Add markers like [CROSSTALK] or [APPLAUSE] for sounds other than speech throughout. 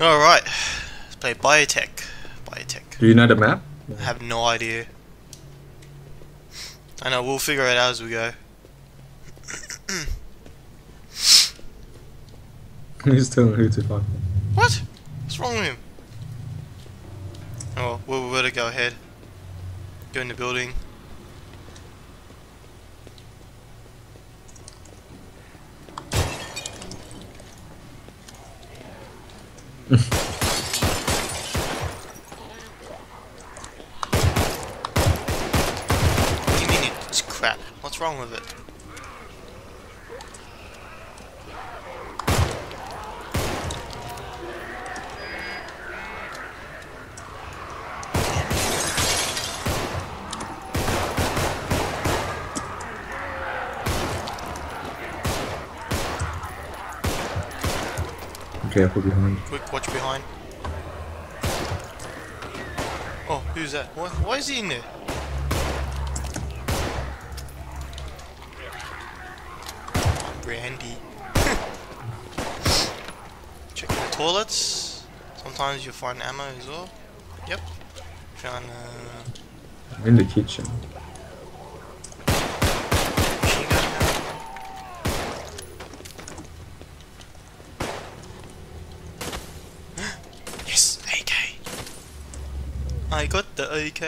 Alright, let's play Biotec. Biotec. Do you know the map? I have no idea. I know, we'll figure it out as we go. Who's telling who to find? What? What's wrong with him? Oh, well, we better go ahead. Go in the building. what do you mean it's crap? What's wrong with it? Careful behind. Quick, watch behind. Oh, who's that? Why, why is he in there? [LAUGHS] Checking the toilets. Sometimes you'll find ammo as well. Yep. Found uh, I'm in the kitchen. machine gun ammo. [GASPS] yes, AK. I got the AK.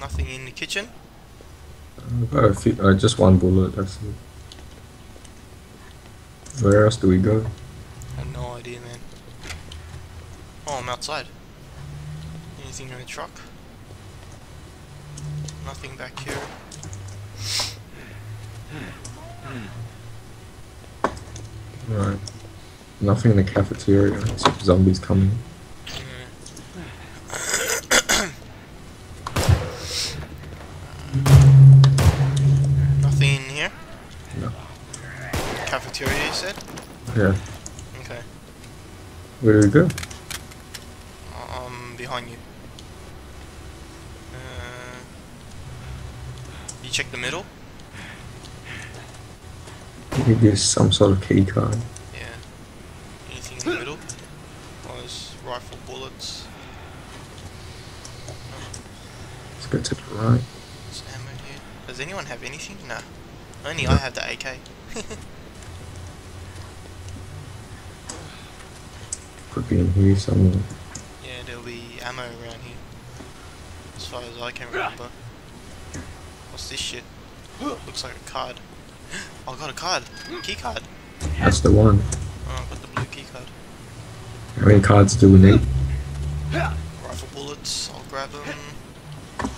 Nothing in the kitchen. I've got a few, uh, just one bullet, that's it. Where else do we go? I have no idea, man. Oh, I'm outside. Anything in the truck? Nothing back here. Right. Nothing in the cafeteria, zombies coming. Yeah. Okay. Where do we go? Um, behind you. Uh, you check the middle? Maybe there's some sort of key card. Yeah. Anything in the middle? Oh, there's rifle bullets. Let's go to the right. Here. Does anyone have anything? No. Only I have the AK. [LAUGHS] Could be in here somewhere. Yeah, there'll be ammo around here. As far as I can remember. What's this shit? Looks like a card. [GASPS] Oh, I got a card. Key card. That's the one. Oh, I got the blue key card. How many cards do we need? Rifle bullets. I'll grab them.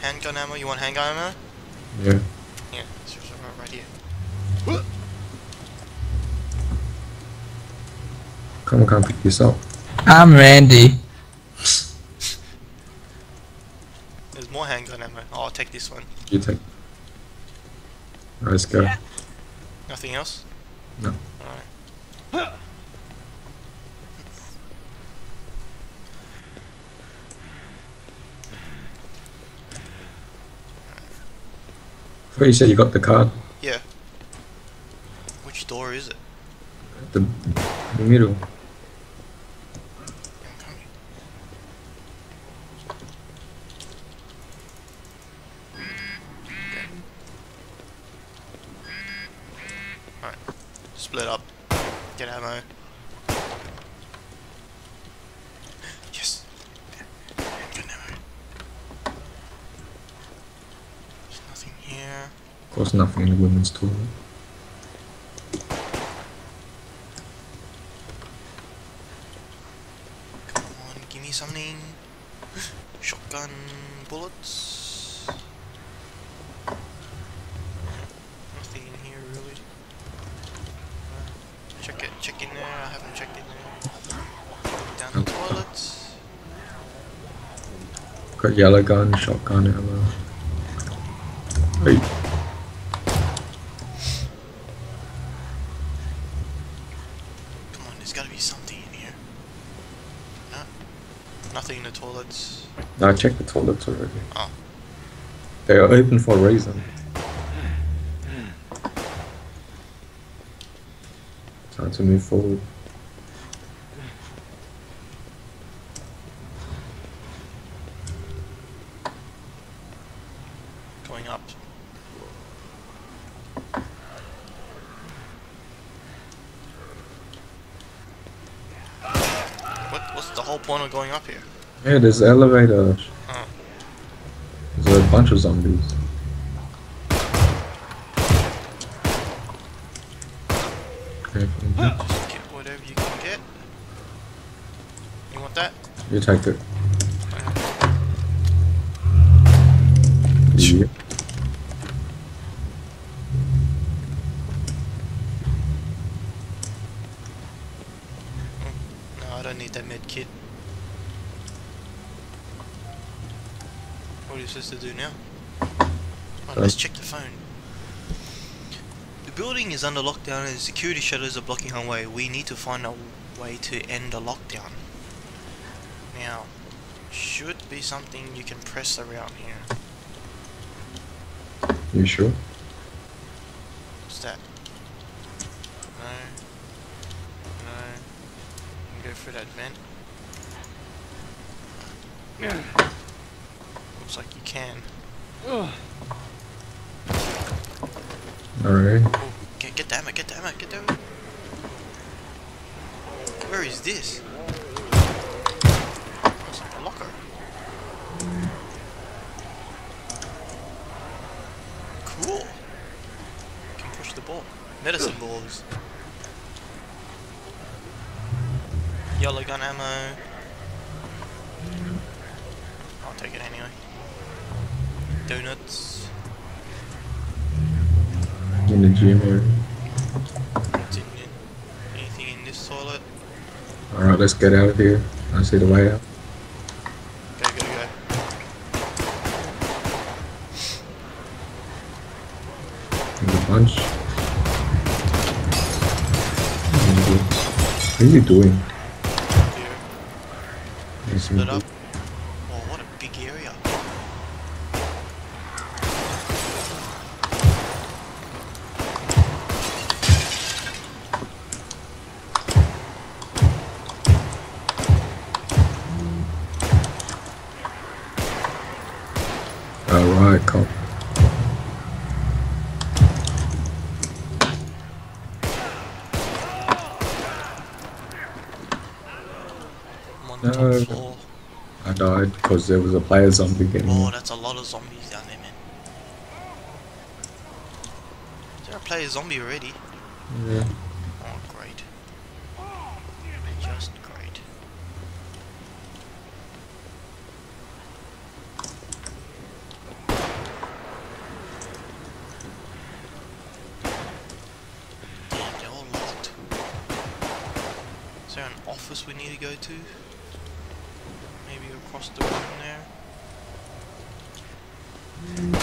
Handgun ammo. You want handgun ammo? Yeah. Yeah, it's right here. Come on, come pick this up. I'm Randy. There's more handgun ammo. Oh, I'll take this one. You take. Right, let's go. Nothing else? No. Alright. I thought you said you got the card. Yeah. Which door is it? The, the middle. Alright. Split up. Get ammo. Yes. Handgun ammo. There's nothing here. Of course, nothing in the women's toilet. Come on, give me something. [GASPS] Shotgun bullets. Nothing in here really. Uh, check it, check in there. I haven't checked in there. Down the toilets. Got yellow gun, shotgun ammo. Wait, Come on, there's gotta be something in here. No? Nothing in the toilets. I checked the toilets already. Oh. They are open for a reason. Time to move forward. Going up. What, what's the whole point of going up here? Yeah, there's the elevator. Oh. There's a bunch of zombies. Just get whatever you can get. You want that? You take it. Okay. Yeah. No, I don't need that med kit. What are you supposed to do now? Oh, let's check the phone. The building is under lockdown and security shutters are blocking our way. We need to find a way to end the lockdown. Now, should be something you can press around here. You sure? What's that? No. No. Go through that vent. Looks like you can. Alright. Oh, get, get ammo, get ammo, get ammo. Where is this? It's like a locker. Cool. You Can push the ball. Medicine balls. Yellow gun ammo. I'll take it anyway. Donuts. In the gym area. What's in it? Anything in this toilet? Alright, let's get out of here. I see the way out. Bunch. What are you doing? Here. Split up. Oh, what a big area. Alright, cop. I'm on the No. top floor. I died because there was a player zombie getting Oh, that's a lot of zombies down there, man. Is there a player zombie already? Yeah. Oh, great. Just great. Damn, they're all locked. Is there an office we need to go to? Across the room there?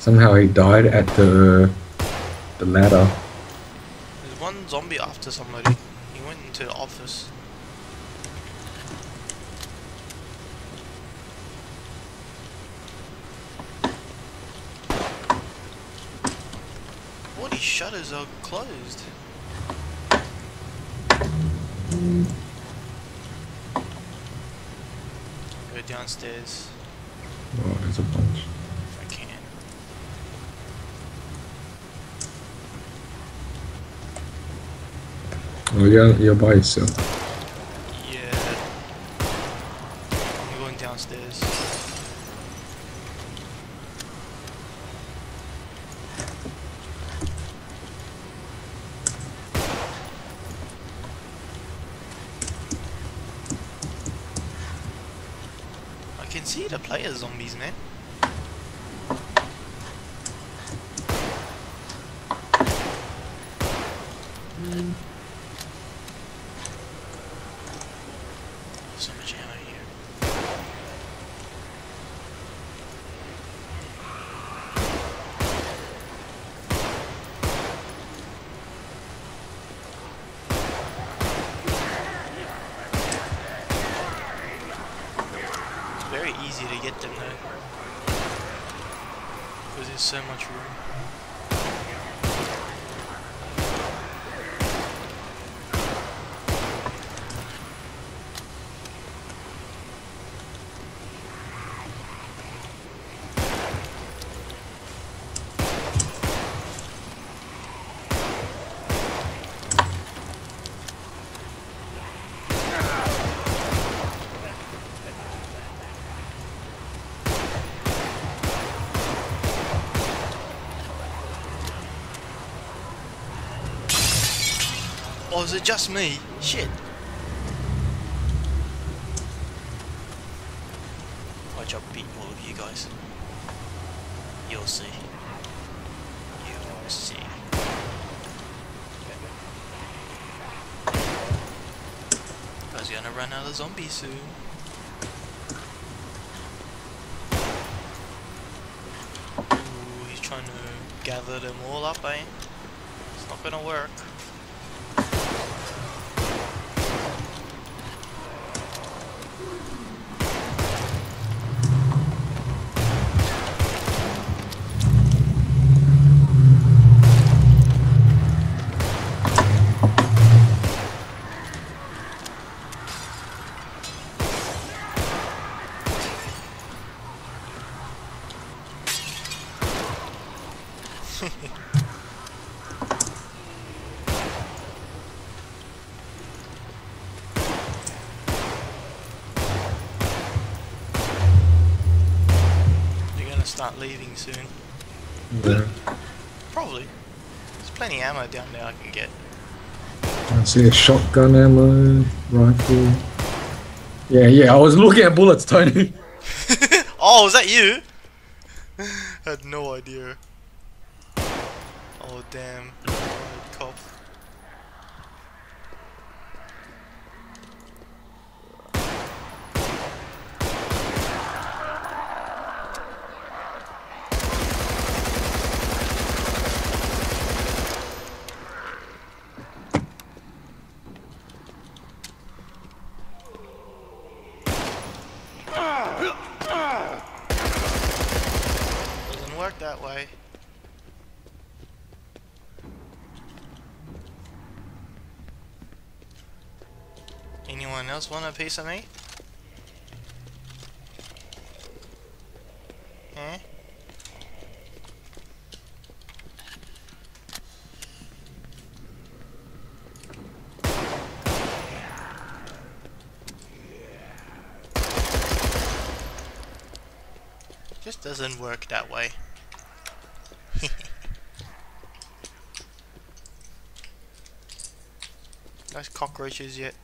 Somehow he died at the the ladder. There's one zombie after somebody. He went into the office. All these shutters are closed. Downstairs Oh, there's a bunch. if I can. Oh, yeah, you're by yourself. Yeah. I'm going downstairs. I can see the player zombies, man. So much ammo here. It's very easy to get them though. Because there's so much room. Or is it just me? Shit. I beat all of you guys. You'll see. You'll see. Guys are gonna run out of zombies soon. Ooh, he's trying to gather them all up, eh? It's not gonna work. They're gonna start leaving soon. Yeah. Probably. There's plenty of ammo down there I can get. I see a shotgun ammo, rifle. Yeah, yeah, I was looking at bullets, [LAUGHS] Tony. [LAUGHS] oh, was that you? [LAUGHS] I had no idea. Oh damn. Cop. Doesn't work that way. Anyone else want a piece of me? Eh? Just doesn't work that way. [LAUGHS] Nice cockroaches yet.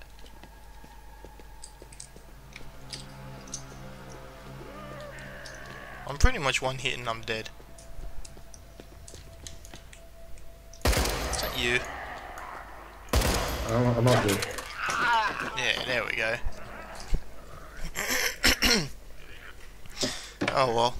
I'm pretty much one hit and I'm dead. Is that you? I'm, I'm there. Yeah, there we go. [COUGHS] oh well.